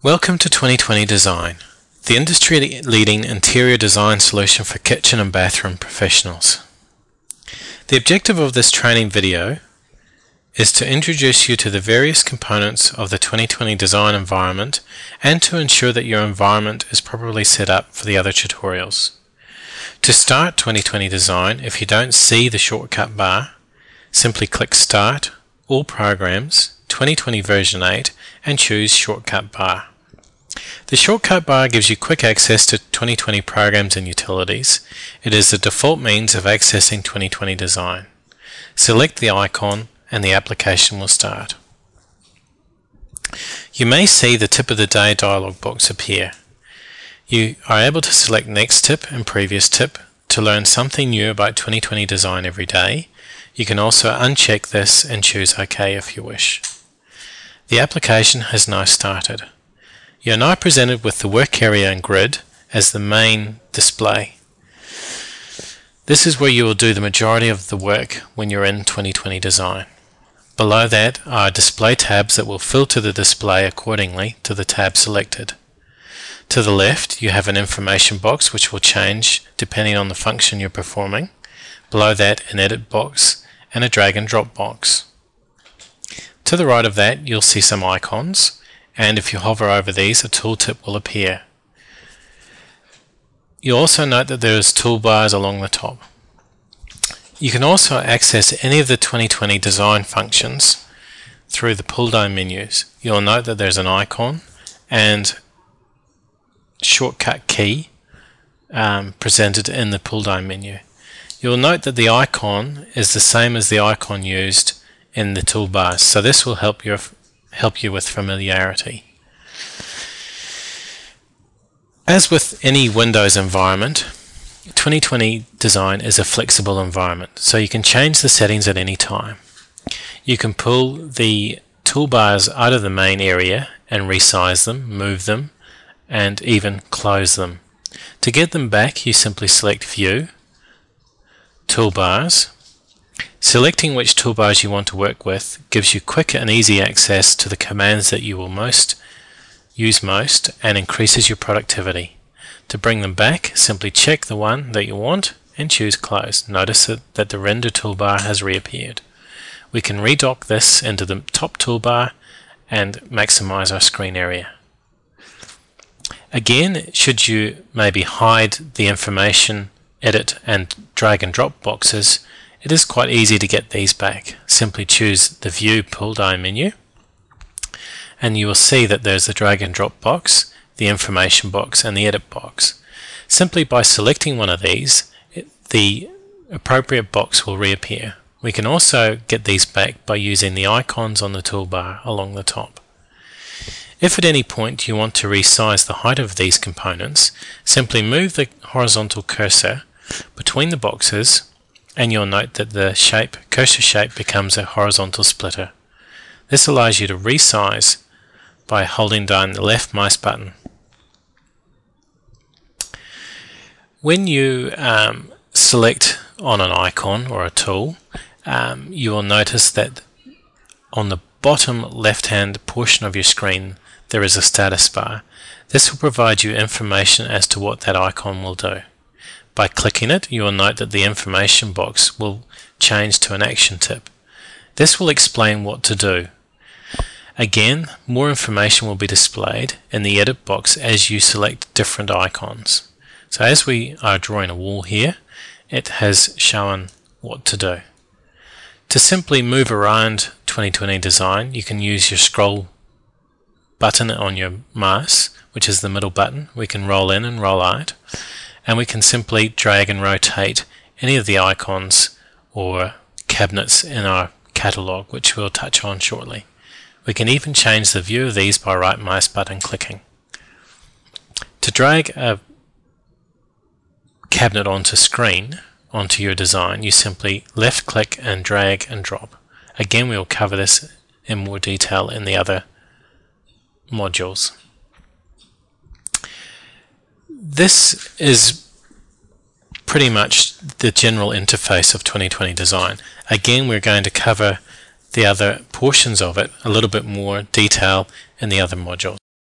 Welcome to 2020 Design, the industry-leading interior design solution for kitchen and bathroom professionals. The objective of this training video is to introduce you to the various components of the 2020 design environment and to ensure that your environment is properly set up for the other tutorials. To start 2020 Design, if you don't see the shortcut bar, simply click Start, All Programs, 2020 version 8 and choose Shortcut Bar. The Shortcut Bar gives you quick access to 2020 programs and utilities. It is the default means of accessing 2020 Design. Select the icon and the application will start. You may see the tip of the day dialog box appear. You are able to select Next Tip and Previous Tip to learn something new about 2020 Design every day. You can also uncheck this and choose OK if you wish. The application has now started. You are now presented with the work area and grid as the main display. This is where you will do the majority of the work when you're in 2020 Design. Below that are display tabs that will filter the display accordingly to the tab selected. To the left you have an information box which will change depending on the function you're performing. Below that an edit box and a drag and drop box. To the right of that you'll see some icons and if you hover over these a tooltip will appear. You'll also note that there's toolbars along the top. You can also access any of the 2020 design functions through the pull down menus. You'll note that there's an icon and shortcut key um, presented in the pull down menu. You'll note that the icon is the same as the icon used in the toolbars. So this will help you help you with familiarity. As with any Windows environment, 2020 Design is a flexible environment, so you can change the settings at any time. You can pull the toolbars out of the main area and resize them, move them, and even close them. To get them back, you simply select View, Toolbars, Selecting which toolbars you want to work with gives you quick and easy access to the commands that you will most use most and increases your productivity. To bring them back, simply check the one that you want and choose Close. Notice that the render toolbar has reappeared. We can redock this into the top toolbar and maximize our screen area. Again, should you maybe hide the information, edit and drag and drop boxes, it is quite easy to get these back. Simply choose the View pull down menu and you will see that there's the drag and drop box, the information box and the edit box. Simply by selecting one of these, it, the appropriate box will reappear. We can also get these back by using the icons on the toolbar along the top. If at any point you want to resize the height of these components, simply move the horizontal cursor between the boxes and you'll note that the shape, cursor shape becomes a horizontal splitter. This allows you to resize by holding down the left mouse button. When you um, select on an icon or a tool, um, you will notice that on the bottom left hand portion of your screen there is a status bar. This will provide you information as to what that icon will do. By clicking it, you will note that the information box will change to an action tip. This will explain what to do. Again, more information will be displayed in the edit box as you select different icons. So as we are drawing a wall here, it has shown what to do. To simply move around 2020 design, you can use your scroll button on your mouse, which is the middle button. We can roll in and roll out and we can simply drag and rotate any of the icons or cabinets in our catalog which we'll touch on shortly. We can even change the view of these by right mouse button clicking. To drag a cabinet onto screen onto your design you simply left click and drag and drop. Again we'll cover this in more detail in the other modules. This is pretty much the general interface of 2020 design. Again, we're going to cover the other portions of it a little bit more detail in the other modules.